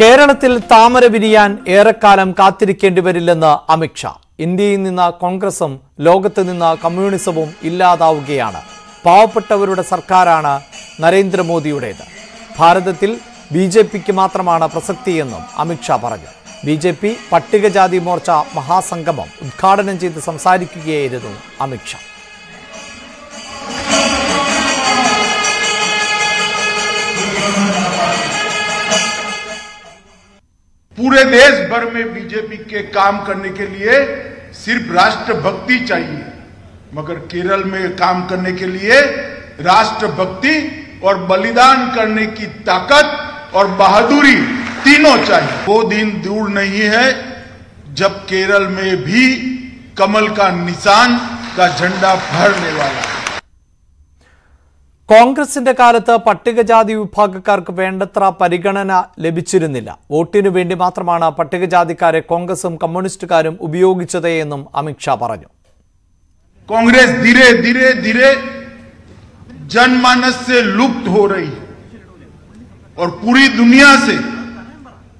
കേരളത്തിൽ താമര വിരിയാൻ ഏറെക്കാലം കാത്തിരിക്കേണ്ടി വരില്ലെന്ന് അമിത്ഷാ ഇന്ത്യയിൽ നിന്ന് കോൺഗ്രസും ലോകത്ത് നിന്ന് കമ്മ്യൂണിസവും ഇല്ലാതാവുകയാണ്. പാവപ്പെട്ടവരുടെ സർക്കാരാണ് നരേന്ദ്രമോദിയുടേത്. ഭാരതത്തിൽ ബി ജെ പിക്ക് മാത്രമാണ് പ്രസക്തിയെന്നും അമിത്ഷാ പറഞ്ഞു. ബി ജെ പി പട്ടികജാതി മോർച്ച മഹാസംഗമം ഉദ്ഘാടനം ചെയ്ത് സംസാരിക്കുകയായിരുന്നു അമിത്ഷാ पूरे देश भर में बीजेपी के काम करने के लिए सिर्फ़ राष्ट्रभक्ति चाहिए। मगर केरल में काम करने के लिए राष्ट्रभक्ति और बलिदान करने की ताकत और बहादुरी तीनों चाहिए। वो दिन दूर नहीं है जब केरल में भी कमल का निशान का झंडा फहरने वाला है। കോൺഗ്രസിന്റെ കാലത്ത് പട്ടികജാതി വിഭാഗക്കാർക്ക് വേണ്ടത്ര പരിഗണന ലഭിച്ചിരുന്നില്ല വോട്ടിനു വേണ്ടി മാത്രമാണ് പട്ടികജാതിക്കാരെ കോൺഗ്രസും കമ്മ്യൂണിസ്റ്റുകാരും ഉപയോഗിച്ചത് എന്നും അമിത്ഷാ പറഞ്ഞു कांग्रेस धीरे धीरे धीरे जनमानस से लुप्त हो रही है और पूरी दुनिया से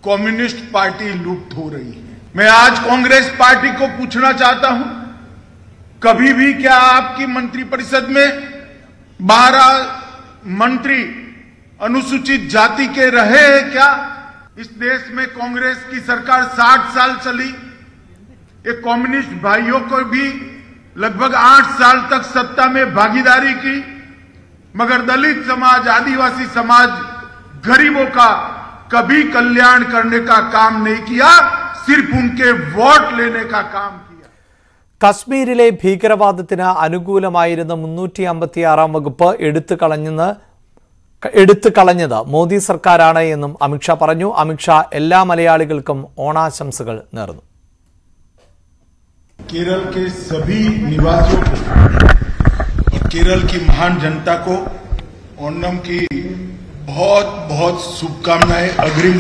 कम्युनिस्ट पार्टी लुप्त हो रही है मैं आज कांग्रेस पार्टी को पूछना चाहता हूं कभी भी क्या आपकी मंत्रिपरिषद में बारह मंत्री अनुसूचित जाति के रहे हैं क्या? इस देश में कांग्रेस की सरकार 60 साल चली। ये कम्युनिस्ट भाइयों को भी लगभग आठ साल तक सत्ता में भागीदारी की। मगर दलित समाज, आदिवासी समाज गरीबों का कभी कल्याण करने का काम नहीं किया, सिर्फ़ उनके वोट लेने का काम किया കശ്മീരിലെ ഭീകരവാദത്തിന് അനുകൂലമായിരുന്ന മുന്നൂറ്റി അമ്പത്തിയാറാം വകുപ്പ് എടുത്തു കളഞ്ഞെന്ന് എടുത്തു കളഞ്ഞത് മോദി സർക്കാരാണ് എന്നും അമിത്ഷാ പറഞ്ഞു അമിത്ഷാ എല്ലാ മലയാളികൾക്കും ഓണാശംസകൾ നേർന്നു केरल के सभी निवासियों को और केरल की महान जनता को ओणम की बहुत बहुत शुभकामनाएं अग्रिम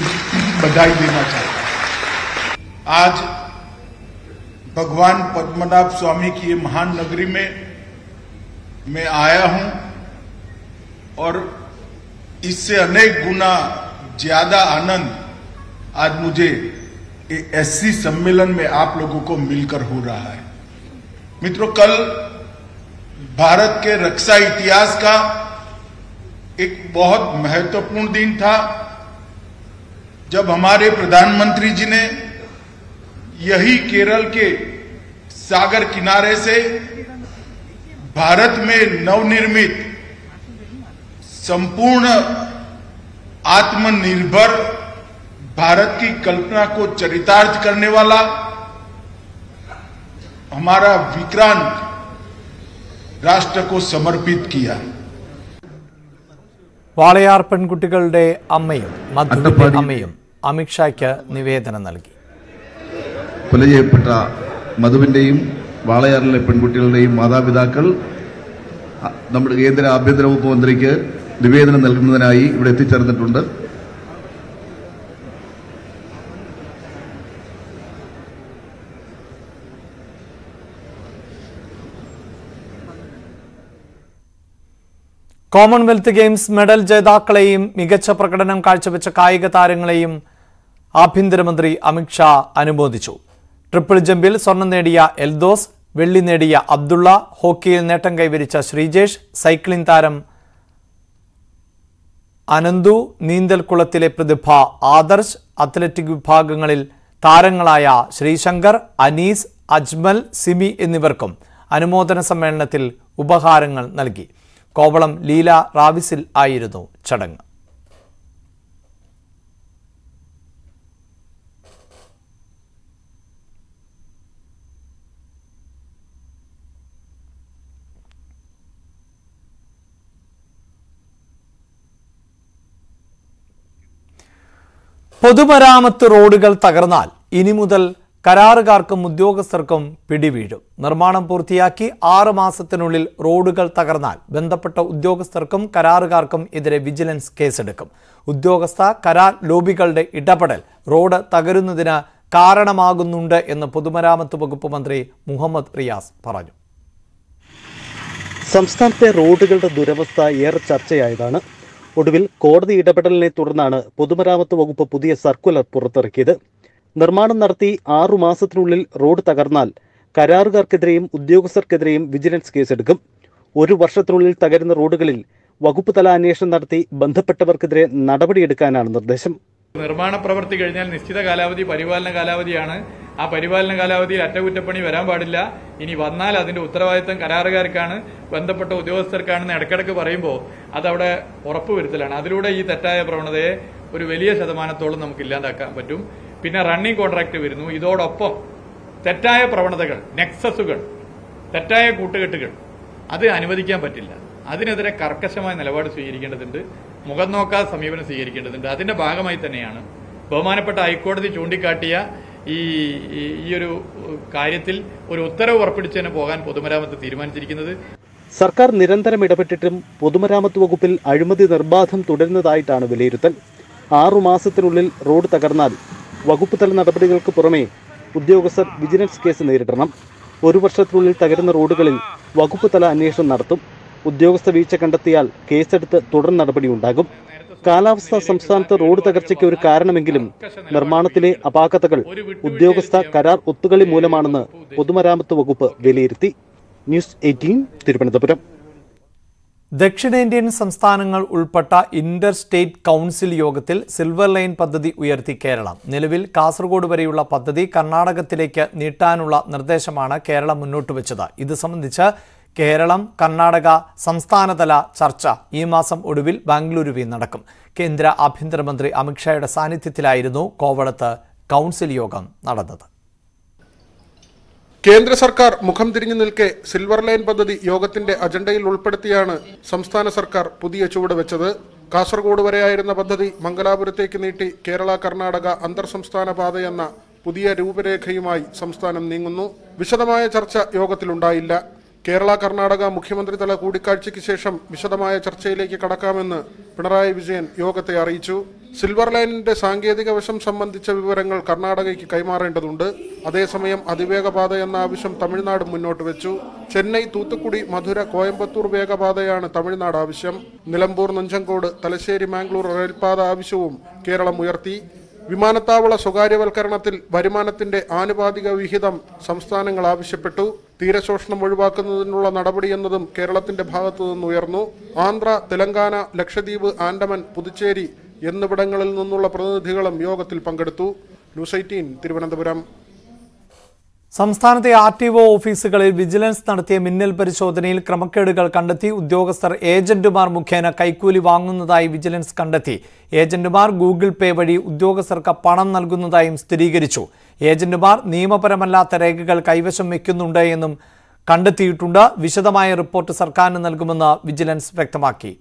बधाई देना चाहता हूं आज भगवान पद्मनाभ स्वामी की ये महान नगरी में मैं आया हूँ और इससे अनेक गुना ज़्यादा आनंद आज मुझे एससी सम्मेलन में आप लोगों को मिलकर हो रहा है। मित्रों, कल भारत के रक्षा इतिहास का एक बहुत महत्वपूर्ण दिन था। जब हमारे प्रधानमंत्री जी ने यही केरल के सागर किनारे से भारत में नवनिर्मित संपूर्ण आत्मनिर्भर भारत की कल्पना को चरितार्थ करने वाला हमारा विक्रांत राष्ट्र को समर्पित किया വാളയാർ പെൺകുട്ടികളുടെ അമ്മയും മധുവിന്റെ അമ്മയും അമിത്ഷായ്ക്ക് നിവേദനം നൽകി കൊല ചെയ്യപ്പെട്ട മധുവിന്റെയും വാളയാറിലെ പെൺകുട്ടികളുടെയും മാതാപിതാക്കൾ നമ്മുടെ കേന്ദ്ര ആഭ്യന്തര വകുപ്പ് മന്ത്രിക്ക് നിവേദനം നൽകുന്നതിനായി ഇവിടെ എത്തിച്ചേർന്നിട്ടുണ്ട്. കോമൺവെൽത്ത് ഗെയിംസ് മെഡൽ ജേതാക്കളെയും മികച്ച പ്രകടനം കാഴ്ചവെച്ച കായിക താരങ്ങളെയും ആഭ്യന്തരമന്ത്രി അമിത്ഷാ അനുമോദിച്ചു. ട്രിപ്പിൾ ജമ്പിൽ സ്വർണം നേടിയ എൽദോസ് വെള്ളി നേടിയ അബ്ദുള്ള ഹോക്കിയിൽ നേട്ടം കൈവരിച്ച ശ്രീജേഷ് സൈക്ലിംഗ് താരം അനന്തു നീന്തൽക്കുളത്തിലെ പ്രതിഭ ആദർശ് അത്ലറ്റിക് വിഭാഗങ്ങളിൽ താരങ്ങളായ ശ്രീശങ്കർ അനീസ് അജ്മൽ സിമി എന്നിവർക്കും അനുമോദന സമ്മേളനത്തിൽ ഉപഹാരങ്ങൾ നൽകി. കോവളം ലീല റാവിസിൽ ആയിരുന്നു ചടങ്ങ്. പൊതുമരാമത്ത് റോഡുകൾ തകർന്നാൽ ഇനി മുതൽ കരാറുകാർക്കും ഉദ്യോഗസ്ഥർക്കും പിടിവീഴും. നിർമ്മാണം പൂർത്തിയാക്കി ആറ് മാസത്തിനുള്ളിൽ റോഡുകൾ തകർന്നാൽ ബന്ധപ്പെട്ട ഉദ്യോഗസ്ഥർക്കും കരാറുകാർക്കും എതിരെ വിജിലൻസ് കേസെടുക്കും. ഉദ്യോഗസ്ഥ കരാർ ലോബികളുടെ ഇടപെടൽ റോഡ് തകരുന്നതിന് കാരണമാകുന്നുണ്ട് എന്ന് പൊതുമരാമത്ത് വകുപ്പ് മന്ത്രി മുഹമ്മദ് റിയാസ് പറഞ്ഞു. സംസ്ഥാനത്തെ റോഡുകളുടെ ദുരവസ്ഥ ഏറെ ചർച്ചയായതാണ് ഒടുവിൽ കോടതി ഇടപെടലിനെ തുടർന്നാണ് പൊതുമരാമത്ത് വകുപ്പ് പുതിയ സർക്കുലർ പുറത്തിറക്കിയത്. നിർമ്മാണം നടത്തി ആറു മാസത്തിനുള്ളിൽ റോഡ് തകർന്നാൽ കരാറുകാർക്കെതിരെയും ഉദ്യോഗസ്ഥർക്കെതിരെയും വിജിലൻസ് കേസെടുക്കും. ഒരു വർഷത്തിനുള്ളിൽ തകരുന്ന റോഡുകളിൽ വകുപ്പ് തല അന്വേഷണം നടത്തി ബന്ധപ്പെട്ടവർക്കെതിരെ നടപടിയെടുക്കാനാണ് നിർദ്ദേശം. നിർമ്മാണ പ്രവൃത്തി കഴിഞ്ഞാൽ നിശ്ചിത കാലാവധി പരിപാലന കാലാവധിയാണ്. ആ പരിപാലന കാലാവധിയിൽ അറ്റകുറ്റപ്പണി വരാൻ പാടില്ല. ഇനി വന്നാൽ അതിന്റെ ഉത്തരവാദിത്തം കരാറുകാർക്കാണ് ബന്ധപ്പെട്ട ഉദ്യോഗസ്ഥർക്കാണെന്ന് ഇടയ്ക്കിടയ്ക്ക് പറയുമ്പോൾ അതവിടെ ഉറപ്പുവരുത്തലാണ്. അതിലൂടെ ഈ തെറ്റായ പ്രവണതയെ ഒരു വലിയ ശതമാനത്തോളം നമുക്ക് ഇല്ലാതാക്കാൻ പറ്റും. പിന്നെ റണ്ണിംഗ് കോൺട്രാക്ട് വരുന്നു. ഇതോടൊപ്പം തെറ്റായ പ്രവണതകൾ നെക്സസുകൾ തെറ്റായ കൂട്ടുകെട്ടുകൾ അത് അനുവദിക്കാൻ പറ്റില്ല. അതിനെതിരെ കർക്കശമായ നിലപാട് സ്വീകരിക്കേണ്ടതുണ്ട്. മുഖം നോക്കാതെ സമീപനം സ്വീകരിക്കേണ്ടതുണ്ട് അതിന്റെ ഭാഗമായി തന്നെയാണ് ബഹുമാനപ്പെട്ട ഹൈക്കോടതി ചൂണ്ടിക്കാട്ടിയ ഈ ഈ- ഒരു കാര്യത്തിൽ ഒരു ഉത്തരവ് ഉറപ്പിടിച്ചതിന് പോകാൻ പൊതുമരാമത്ത് തീരുമാനിച്ചിരിക്കുന്നത്. സർക്കാർ നിരന്തരം ഇടപെട്ടിട്ടും പൊതുമരാമത്ത് വകുപ്പിൽ അഴിമതി നിർബാധം തുടരുന്നതായിട്ടാണ് വിലയിരുത്തൽ. ആറു മാസത്തിനുള്ളിൽ റോഡ് തകർന്നാൽ വകുപ്പ് തല നടപടികൾക്ക് പുറമേ ഉദ്യോഗസ്ഥർ വിജിലൻസ് കേസ് നേരിടണം. ഒരു വർഷത്തിനുള്ളിൽ തകരുന്ന റോഡുകളിൽ വകുപ്പ് തല അന്വേഷണം നടത്തും. ഉദ്യോഗസ്ഥ വീഴ്ച കണ്ടെത്തിയാൽ കേസെടുത്ത് തുടർ നടപടിയുണ്ടാകും കാലാവസ്ഥ സംസ്ഥാനത്ത് റോഡ് തകർച്ചയ്ക്ക് ഒരു കാരണമെങ്കിലും നിർമ്മാണത്തിലെ അപാകതകൾ ഉദ്യോഗസ്ഥ കരാർ ഒത്തുകളി മൂലമാണെന്ന് പൊതുമരാമത്ത് വകുപ്പ് വിലയിരുത്തി. News eighteen Thiruvananthapuram. ദക്ഷിണേന്ത്യൻ സംസ്ഥാനങ്ങൾ ഉൾപ്പെട്ട ഇന്റർ സ്റ്റേറ്റ് കൗൺസിൽ യോഗത്തിൽ സിൽവർ ലൈൻ പദ്ധതി ഉയർത്തി കേരളം. നിലവിൽ കാസർഗോഡ് വരെയുള്ള പദ്ധതി കർണാടകത്തിലേക്ക് നീട്ടാനുള്ള നിർദ്ദേശമാണ് കേരളം മുന്നോട്ട് വെച്ചത്. ഇത് സംബന്ധിച്ച് കേരളം കർണാടക സംസ്ഥാനതല ചർച്ച. ഈ മാസം ഒടുവിൽ ബാംഗ്ലൂരുവിൽ നടക്കും. കേന്ദ്ര ആഭ്യന്തരമന്ത്രി അമിത്ഷായുടെ സാന്നിധ്യത്തിലായിരുന്നു കോവളത്ത് കൗൺസിൽ യോഗം നടന്നത്. കേന്ദ്ര സർക്കാർ മുഖം തിരിഞ്ഞു നിൽക്കെ സിൽവർ ലൈൻ പദ്ധതി യോഗത്തിന്റെ അജണ്ടയിൽ ഉൾപ്പെടുത്തിയാണ് സംസ്ഥാന സർക്കാർ പുതിയ ചുവട് വെച്ചത്. കാസർഗോഡ് വരെയായിരുന്ന പദ്ധതി മംഗലാപുരത്തേക്ക് നീട്ടി കേരള കർണാടക അന്തർ സംസ്ഥാന പാതയെന്ന പുതിയ രൂപരേഖയുമായി സംസ്ഥാനം നീങ്ങുന്നു. വിശദമായ ചർച്ച യോഗത്തിലുണ്ടായില്ല. കേരള കർണാടക മുഖ്യമന്ത്രിതല കൂടിക്കാഴ്ചയ്ക്ക് ശേഷം വിശദമായ ചർച്ചയിലേക്ക് കടക്കാമെന്ന് പിണറായി വിജയൻ യോഗത്തെ അറിയിച്ചു. സിൽവർ ലൈനിന്റെ സാങ്കേതിക വശം സംബന്ധിച്ച വിവരങ്ങൾ കർണാടകയ്ക്ക് കൈമാറേണ്ടതുണ്ട്. അതേസമയം അതിവേഗപാത എന്ന ആവശ്യം തമിഴ്നാട് മുന്നോട്ട് വെച്ചു. ചെന്നൈ തൂത്തുക്കുടി മധുര കോയമ്പത്തൂർ വേഗപാതയാണ് തമിഴ്നാട് ആവശ്യം. നിലമ്പൂർ നഞ്ചങ്കോട് തലശ്ശേരി മാംഗ്ലൂർ റെയിൽപാത ആവശ്യവും കേരളം ഉയർത്തി. വിമാനത്താവള സ്വകാര്യവൽക്കരണത്തിൽ വരുമാനത്തിന്റെ ആനുപാതിക വിഹിതം സംസ്ഥാനങ്ങൾ ആവശ്യപ്പെട്ടു. തീരശോഷണം ഒഴിവാക്കുന്നതിനുള്ള നടപടി എന്നതും കേരളത്തിന്റെ ഭാഗത്തു നിന്നുയർന്നു ആന്ധ്ര തെലങ്കാന ലക്ഷദ്വീപ് ആൻഡമാൻ പുതുച്ചേരി എന്നിവിടങ്ങളിൽ നിന്നുള്ള പ്രതിനിധികളും യോഗത്തിൽ പങ്കെടുത്തു. News eighteen Thiruvananthapuram. സംസ്ഥാനത്തെ ആർ ടി ഒ ഓഫീസുകളിൽ വിജിലൻസ് നടത്തിയ മിന്നൽ പരിശോധനയിൽ ക്രമക്കേടുകൾ കണ്ടെത്തി ഉദ്യോഗസ്ഥർ ഏജന്റുമാർ മുഖേന കൈക്കൂലി വാങ്ങുന്നതായി വിജിലൻസ് കണ്ടെത്തി. ഏജന്റുമാർ ഗൂഗിൾ പേ വഴി ഉദ്യോഗസ്ഥർക്ക് പണം നൽകുന്നതായും സ്ഥിരീകരിച്ചു. ഏജന്റുമാർ നിയമപരമല്ലാത്ത രേഖകൾ കൈവശം വയ്ക്കുന്നുണ്ട് എന്നും കണ്ടെത്തിയിട്ടുണ്ട്. വിശദമായ റിപ്പോർട്ട് സർക്കാരിന് നൽകുമെന്ന് വിജിലൻസ് വ്യക്തമാക്കി.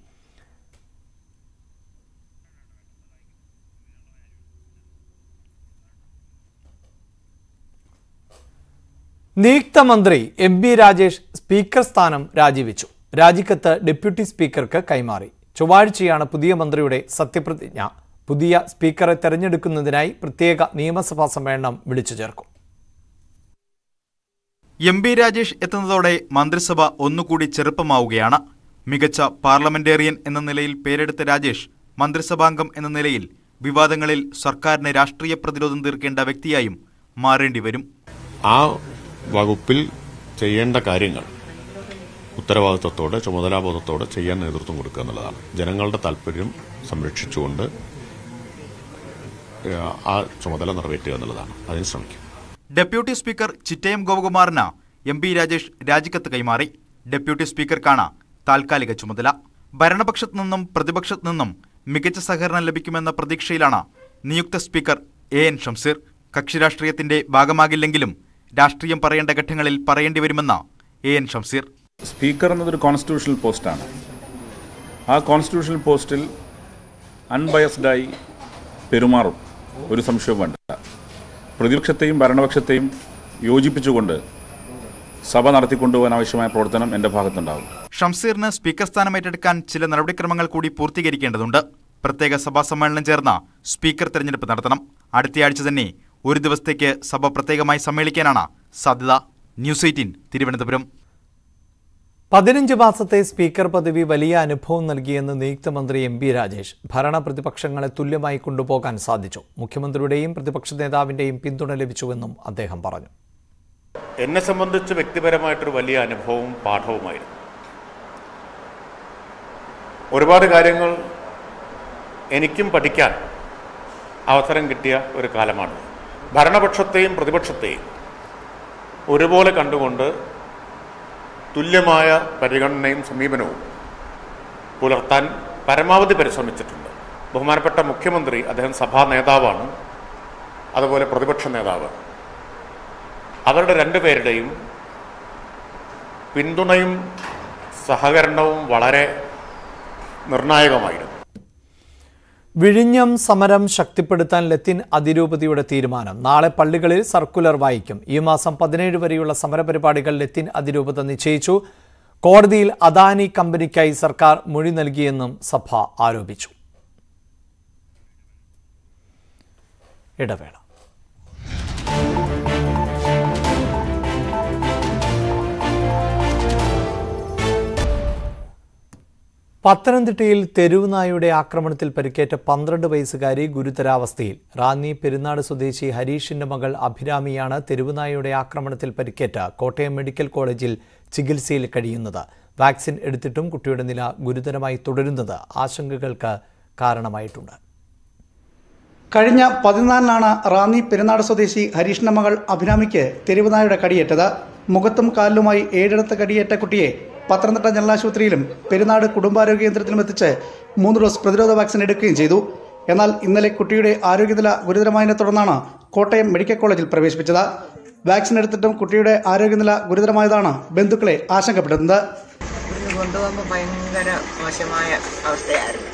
നിയുക്ത മന്ത്രി എം ബി രാജേഷ് സ്പീക്കർ സ്ഥാനം രാജിവെച്ചു. രാജിക്കത്ത് ഡെപ്യൂട്ടി സ്പീക്കർക്ക് കൈമാറി. ചൊവ്വാഴ്ചയാണ് പുതിയ മന്ത്രിയുടെ സത്യപ്രതിജ്ഞ. പുതിയ സ്പീക്കറെ തെരഞ്ഞെടുക്കുന്നതിനായി പ്രത്യേക നിയമസഭാ സമ്മേളനം വിളിച്ചു ചേർക്കും. എം ബി രാജേഷ് എത്തുന്നതോടെ മന്ത്രിസഭ ഒന്നുകൂടി ചെറുപ്പമാവുകയാണ്. മികച്ച പാർലമെന്റേറിയൻ എന്ന നിലയിൽ പേരെടുത്ത രാജേഷ് മന്ത്രിസഭാംഗം എന്ന നിലയിൽ വിവാദങ്ങളിൽ സർക്കാരിന് രാഷ്ട്രീയ പ്രതിരോധം തീർക്കേണ്ട വ്യക്തിയായും മാറേണ്ടി വരും ആ വകുപ്പിൽ ചെയ്യേണ്ട കാര്യങ്ങൾ ഉത്തരവാദിത്തത്തോടെ ചുമതലാബോധത്തോടെ ചെയ്യാൻ നേതൃത്വം കൊടുക്കുക എന്നുള്ളതാണ്. ജനങ്ങളുടെ താല്പര്യം സംരക്ഷിച്ചുകൊണ്ട് ആ ചുമതല നിറവേറ്റുക എന്നുള്ളതാണ്. അതിന് ശ്രമിക്കും. ഡെപ്യൂട്ടി സ്പീക്കർ ചിറ്റയം ഗോപകുമാറിന് എം പി രാജേഷ് രാജിക്കത്ത് കൈമാറി. ഡെപ്യൂട്ടി സ്പീക്കർക്കാണ് താൽക്കാലിക ചുമതല. ഭരണപക്ഷത്തു നിന്നും പ്രതിപക്ഷത്തു നിന്നും മികച്ച സഹകരണം ലഭിക്കുമെന്ന പ്രതീക്ഷയിലാണ് നിയുക്ത സ്പീക്കർ എ എൻ ഷംസീർ. കക്ഷിരാഷ്ട്രീയത്തിന്റെ ഭാഗമാകില്ലെങ്കിലും രാഷ്ട്രീയം പറയേണ്ട ഘട്ടങ്ങളിൽ പറയേണ്ടി വരുമെന്ന് എ എൻ ഷംസീർ സ്പീക്കർ എന്നതൊരു കോൺസ്റ്റിറ്റ്യൂഷണൽ പോസ്റ്റാണ് ആ കോൺസ്റ്റിറ്റ്യൂഷണൽ പോസ്റ്റിൽ അൺബയസ്ഡായി പെരുമാറും. ഒരു സംശയവും വേണ്ട. പ്രതിപക്ഷത്തെയും ഭരണപക്ഷത്തെയും യോജിപ്പിച്ചുകൊണ്ട് സഭ നടത്തിക്കൊണ്ടുപോകാൻ ആവശ്യമായ പ്രവർത്തനം എന്റെ ഭാഗത്തുണ്ടാകും. ഷംസീറിന് സ്പീക്കർ സ്ഥാനം ഏറ്റെടുക്കാൻ ചില നടപടിക്രമങ്ങൾ കൂടി പൂർത്തീകരിക്കേണ്ടതുണ്ട്. പ്രത്യേക സഭാ സമ്മേളനം ചേർന്ന സ്പീക്കർ തെരഞ്ഞെടുപ്പ് നടത്തണം. അടുത്തയാഴ്ച തന്നെ ഒരു ദിവസത്തേക്ക് സഭ പ്രത്യേകമായി സമ്മേളിക്കാനാണ് സാധ്യത. News eighteen Thiruvananthapuram. പതിനഞ്ച് മാസത്തെ സ്പീക്കർ പദവി വലിയ അനുഭവം നൽകിയെന്ന് നിയുക്ത മന്ത്രി എം പി രാജേഷ് ഭരണ പ്രതിപക്ഷങ്ങളെ തുല്യമായി കൊണ്ടുപോകാൻ സാധിച്ചു. മുഖ്യമന്ത്രിയുടെയും പ്രതിപക്ഷ നേതാവിന്റെയും പിന്തുണ ലഭിച്ചുവെന്നും അദ്ദേഹം പറഞ്ഞു. എന്നെ സംബന്ധിച്ച് വ്യക്തിപരമായിട്ടൊരു വലിയ അനുഭവവും പാഠവുമായിരുന്നു. ഒരുപാട് കാര്യങ്ങൾ എനിക്കും പഠിക്കാൻ അവസരം കിട്ടിയ ഒരു കാലമാണ് ഭരണപക്ഷത്തെയും പ്രതിപക്ഷത്തെയും ഒരുപോലെ കണ്ടുകൊണ്ട് തുല്യമായ പരിഗണനയും സമീപനവും പുലർത്താൻ പരമാവധി പരിശ്രമിച്ചിട്ടുണ്ട്. ബഹുമാനപ്പെട്ട മുഖ്യമന്ത്രി അദ്ദേഹം സഭാ നേതാവാണ്. അതുപോലെ പ്രതിപക്ഷ നേതാവ്. അവരുടെ രണ്ടുപേരുടെയും പിന്തുണയും സഹകരണവും വളരെ നിർണായകമായിരുന്നു. വിഴിഞ്ഞം സമരം ശക്തിപ്പെടുത്താൻ ലത്തീൻ അതിരൂപതയുടെ തീരുമാനം. നാളെ പള്ളികളിൽ സർക്കുലർ വായിക്കും. ഈ മാസം പതിനേഴ് വരെയുള്ള സമരപരിപാടികൾ ലത്തീൻ അതിരൂപത നിശ്ചയിച്ചു. കോടതിയിൽ അദാനി കമ്പനിക്കായി സർക്കാർ മൊഴി നൽകിയെന്നും സഭ ആരോപിച്ചു. ഇടവേള. പത്തനംതിട്ടയിൽ തെരുവുനായുടെ ആക്രമണത്തിൽ പരിക്കേറ്റ പന്ത്രണ്ട് വയസ്സുകാരി ഗുരുതരാവസ്ഥയിൽ. റാന്നി പെരുന്നാട് സ്വദേശി ഹരീഷിന്റെ മകൾ അഭിരാമിയാണ് തെരുവുനായുടെ ആക്രമണത്തിൽ പരിക്കേറ്റ കോട്ടയം മെഡിക്കൽ കോളേജിൽ ചികിത്സയിൽ കഴിയുന്നത്. വാക്സിൻ എടുത്തിട്ടും കുട്ടിയുടെ നില ഗുരുതരമായി തുടരുന്നത് ആശങ്കകൾക്ക് കാരണമായിട്ടുണ്ട്. കഴിഞ്ഞ പതിനാലിനാണ് റാന്നി പെരുന്നാട് സ്വദേശി ഹരീഷിന്റെ മകൾ അഭിരാമിക്ക് തെരുവുനായുടെ കടിയേറ്റത്. മുഖത്തും കാലിലുമായി ഏഴിടത്ത് കടിയേറ്റ കുട്ടിയെ പത്തനംതിട്ട ജനറൽ ആശുപത്രിയിലും പെരുന്നാട് കുടുംബാരോഗ്യ കേന്ദ്രത്തിലും എത്തിച്ച് മൂന്ന് ഡോസ് പ്രതിരോധ വാക്സിൻ എടുക്കുകയും ചെയ്തു. എന്നാൽ ഇന്നലെ കുട്ടിയുടെ ആരോഗ്യനില ഗുരുതരമായതിനെ തുടർന്നാണ് കോട്ടയം മെഡിക്കൽ കോളേജിൽ പ്രവേശിപ്പിച്ചത്. വാക്സിൻ എടുത്തിട്ടും കുട്ടിയുടെ ആരോഗ്യനില ഗുരുതരമായതാണ് ബന്ധുക്കളെ ആശങ്കപ്പെടുന്നത് ഭയങ്കര മോശമായ അവസ്ഥയായിരുന്നു.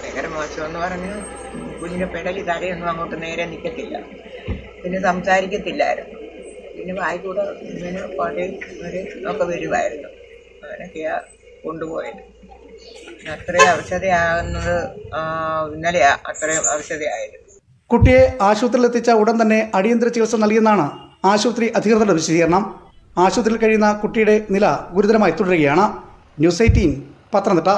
ഭയങ്കര മോശമെന്ന് പറഞ്ഞു കുഞ്ഞിന് പെടലി തലയൊന്നും അങ്ങോട്ട് നേരെ നിൽക്കത്തില്ല പിന്നെ സംസാരിക്കത്തില്ലായിരുന്നു. പിന്നെ വായിക്കൂടെ ഇങ്ങനെ ഒരു ഒക്കെ വരുമായിരുന്നു അങ്ങനെയൊക്കെയാ കൊണ്ടുപോയത്. അത്രയും ആ, ഇന്നലെയാ അത്രയും ഔഷധയായത്. കുട്ടിയെ ആശുപത്രിയിൽ എത്തിച്ച ഉടൻ തന്നെ അടിയന്തര ചികിത്സ നൽകിയെന്നാണ് ആശുപത്രി അധികൃതരുടെ വിശദീകരണം. ആശുപത്രിയിൽ കഴിയുന്ന കുട്ടിയുടെ നില ഗുരുതരമായി തുടരുകയാണ്. News eighteen Pathanamthitta.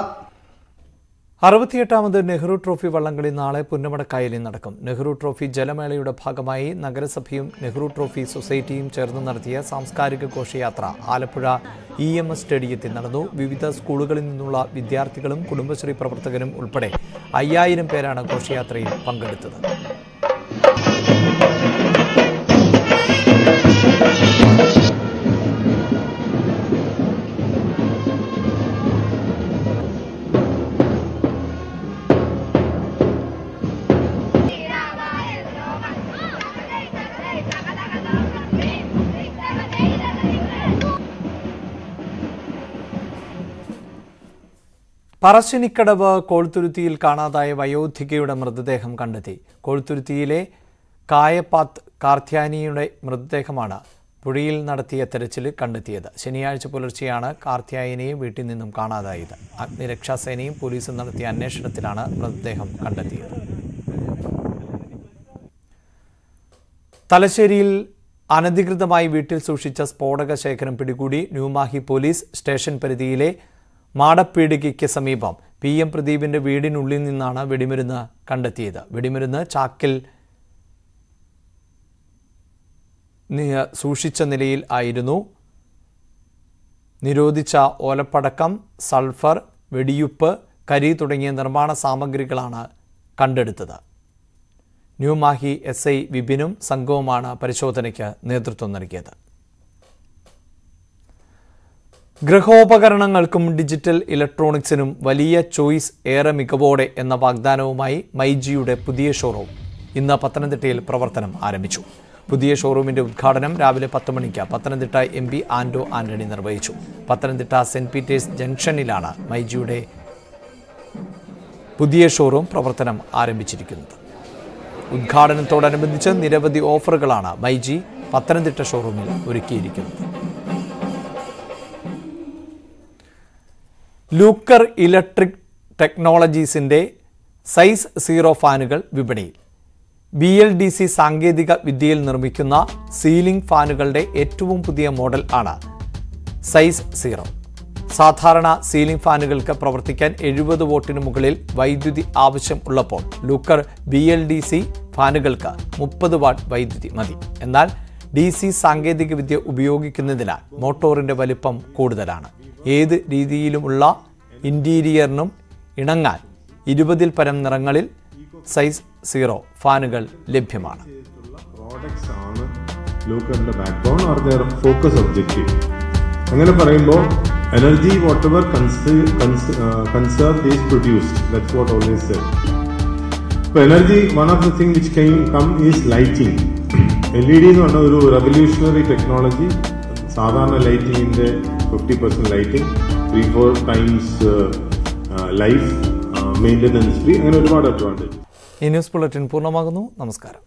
അറുപത്തിയെട്ടാമത് Nehru trophy വള്ളംകളി നാളെ പുന്നമടക്കായലിൽ നടക്കും. നെഹ്റു ട്രോഫി ജലമേളയുടെ ഭാഗമായി നഗരസഭയും നെഹ്റു ട്രോഫി സൊസൈറ്റിയും ചേർന്ന് നടത്തിയ സാംസ്കാരിക ഘോഷയാത്ര ആലപ്പുഴ ഇ എം എസ് സ്റ്റേഡിയത്തിൽ നടന്നു. വിവിധ സ്കൂളുകളിൽ നിന്നുള്ള വിദ്യാർത്ഥികളും കുടുംബശ്രീ പ്രവർത്തകരും ഉൾപ്പെടെ അയ്യായിരം പേരാണ് ഘോഷയാത്രയിൽ പങ്കെടുത്തത്. പറശ്ശിനിക്കടവ് കോൾത്തുരുത്തിയിൽ കാണാതായ വയോധികയുടെ മൃതദേഹം കണ്ടെത്തി. കോൾത്തുരുത്തിയിലെ കായപ്പാത്ത് കാർത്യാനിയുടെ മൃതദേഹമാണ് പുഴയിൽ നടത്തിയ തെരച്ചിൽ കണ്ടെത്തിയത്. ശനിയാഴ്ച പുലർച്ചെയാണ് കാർത്യായനിയെ വീട്ടിൽ നിന്നും കാണാതായത്. അഗ്നിരക്ഷാസേനയും പോലീസും നടത്തിയ അന്വേഷണത്തിലാണ് മൃതദേഹം കണ്ടെത്തിയത്. തലശ്ശേരിയിൽ അനധികൃതമായി വീട്ടിൽ സൂക്ഷിച്ച സ്ഫോടക ശേഖരം പിടികൂടി ന്യൂമാഹി പോലീസ് സ്റ്റേഷൻ പരിധിയിലെ മാടപ്പീടികയ്ക്ക് സമീപം പി എം പ്രദീപിന്റെ വീടിനുള്ളിൽ നിന്നാണ് വെടിമരുന്ന് കണ്ടെത്തിയത്. വെടിമരുന്ന് ചാക്കിൽ സൂക്ഷിച്ച നിലയിൽ ആയിരുന്നു. നിരോധിച്ച ഓലപ്പടക്കം സൾഫർ വെടിയുപ്പ് കരി തുടങ്ങിയ നിർമ്മാണ സാമഗ്രികളാണ് കണ്ടെടുത്തത്. ന്യൂമാഹി എസ് ഐ വിപിനും സംഘവുമാണ് പരിശോധനയ്ക്ക് നേതൃത്വം നൽകിയത്. ഗൃഹോപകരണങ്ങൾക്കും ഡിജിറ്റൽ ഇലക്ട്രോണിക്സിനും വലിയ ചോയ്സ് ഏറെ മികവോടെ എന്ന വാഗ്ദാനവുമായി മൈജിയുടെ പുതിയ ഷോറൂം ഇന്ന് പത്തനംതിട്ടയിൽ പ്രവർത്തനം ആരംഭിച്ചു. പുതിയ ഷോറൂമിന്റെ ഉദ്ഘാടനം രാവിലെ പത്ത് മണിക്ക് പത്തനംതിട്ട എം പി ആൻഡോ ആന്റണി നിർവഹിച്ചു. പത്തനംതിട്ട സെന്റ് പീറ്റേഴ്സ് ജംഗ്ഷനിലാണ് മൈജിയുടെ പുതിയ ഷോറൂം പ്രവർത്തനം ആരംഭിച്ചിരിക്കുന്നത്. ഉദ്ഘാടനത്തോടനുബന്ധിച്ച് നിരവധി ഓഫറുകളാണ് മൈജി പത്തനംതിട്ട ഷോറൂമിൽ ഒരുക്കിയിരിക്കുന്നത്. ലൂക്കർ ഇലക്ട്രിക് ടെക്നോളജീസിന്റെ സൈസ് സീറോ ഫാനുകൾ വിപണിയിൽ. ബി എൽ ഡി സി സാങ്കേതിക വിദ്യയിൽ നിർമ്മിക്കുന്ന സീലിംഗ് ഫാനുകളുടെ ഏറ്റവും പുതിയ മോഡൽ ആണ് സൈസ് സീറോ. സാധാരണ സീലിംഗ് ഫാനുകൾക്ക് പ്രവർത്തിക്കാൻ എഴുപത് വോട്ടിന് മുകളിൽ വൈദ്യുതി ആവശ്യം ഉള്ളപ്പോൾ Luker B L D C ഫാനുകൾക്ക് മുപ്പത് വാട്ട് വൈദ്യുതി മതി. എന്നാൽ ഡി സി സാങ്കേതികവിദ്യ ഉപയോഗിക്കുന്നതിനാൽ മോട്ടോറിന്റെ വലിപ്പം കൂടുതലാണ്. ഏത് രീതിയിലുമുള്ള ഇന്റീരിയറിനും ഇണങ്ങാൻ ഇരുപതിൽ പരം നിറങ്ങളിൽ സൈസ് സീറോ ഫാനുകൾ ലഭ്യമാണ്. അങ്ങനെ പറയുമ്പോൾ energy what ever conserve is produced what always ഇപ്പോൾ energy one of the thing which കൈ come is lighting L E D എന്ന് പറഞ്ഞ ഒരു റെവല്യൂഷണറി ടെക്നോളജി സാധാരണ ലൈറ്റിങ്ങിന്റെ 50% lighting three four times life maintenance free അങ്ങനെ ഒരുപാട് അഡ്വാന്റേജ് ഈ ന്യൂസ് ബുള്ളറ്റിൻ പൂർണമാകുന്നു. നമസ്കാരം.